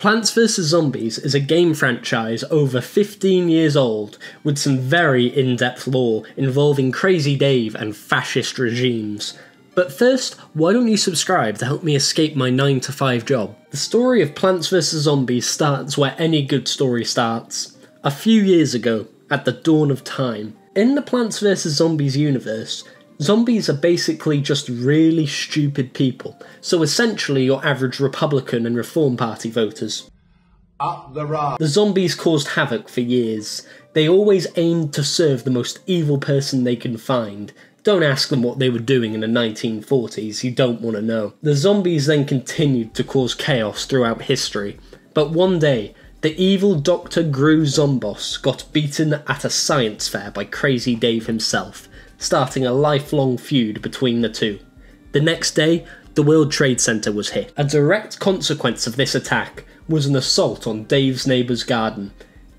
Plants vs. Zombies is a game franchise over 15 years old with some very in depth lore involving Crazy Dave and fascist regimes. But first, why don't you subscribe to help me escape my 9 to 5 job? The story of Plants vs. Zombies starts where any good story starts. A few years ago, at the dawn of time. In the Plants vs. Zombies universe, Zombies are basically just really stupid people, so essentially your average Republican and Reform Party voters. Up the. The zombies caused havoc for years. They always aimed to serve the most evil person they can find. Don't ask them what they were doing in the 1940s, you don't want to know. The zombies then continued to cause chaos throughout history, but one day, the evil Dr. Gru Zomboss got beaten at a science fair by Crazy Dave himself starting a lifelong feud between the two. The next day, the World Trade Center was hit. A direct consequence of this attack was an assault on Dave's neighbor's garden.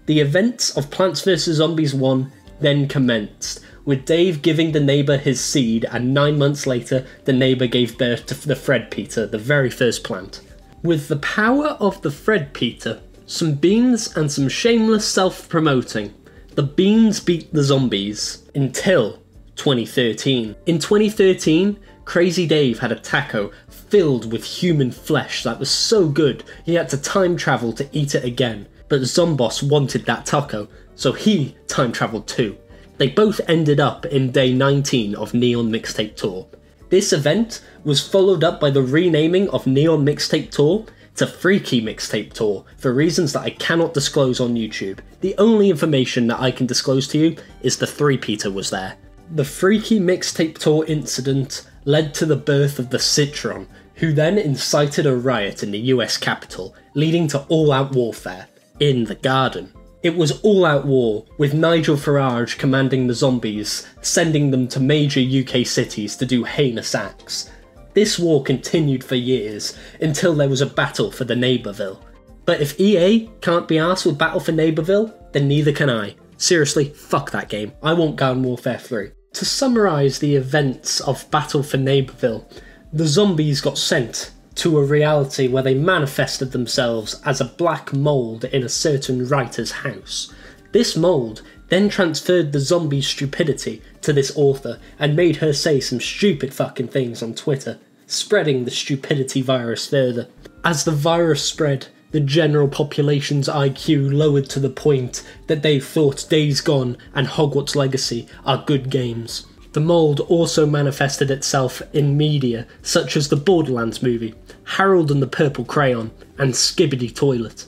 The events of Plants vs. Zombies 1 then commenced, with Dave giving the neighbor his seed, and nine months later, the neighbor gave birth to the Fred Peter, the very first plant. With the power of the Fred Peter, some beans, and some shameless self promoting, the beans beat the zombies until 2013. In 2013, Crazy Dave had a taco filled with human flesh that was so good he had to time travel to eat it again. But Zomboss wanted that taco, so he time travelled too. They both ended up in day 19 of Neon Mixtape Tour. This event was followed up by the renaming of Neon Mixtape Tour to Freaky Mixtape Tour for reasons that I cannot disclose on YouTube. The only information that I can disclose to you is the Threepeater was there. The Freaky Mixtape Tour incident led to the birth of the Citron, who then incited a riot in the US Capitol, leading to all out warfare in the garden. It was all out war, with Nigel Farage commanding the zombies, sending them to major UK cities to do heinous acts. This war continued for years, until there was a battle for the Neighbourville. But if EA can't be asked with Battle for Neighbourville, then neither can I. Seriously, fuck that game. I want Garden Warfare 3. To summarise the events of Battle for Neighbourville, the zombies got sent to a reality where they manifested themselves as a black mould in a certain writer's house. This mould then transferred the zombie's stupidity to this author and made her say some stupid fucking things on Twitter, spreading the stupidity virus further. As the virus spread, the general population's IQ lowered to the point that they thought Days Gone and Hogwarts Legacy are good games. The mould also manifested itself in media such as the Borderlands movie, Harold and the Purple Crayon, and Skibidi Toilet.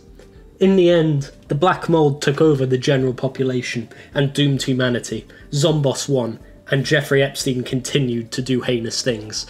In the end, the black mould took over the general population and doomed humanity. Zomboss won, and Jeffrey Epstein continued to do heinous things.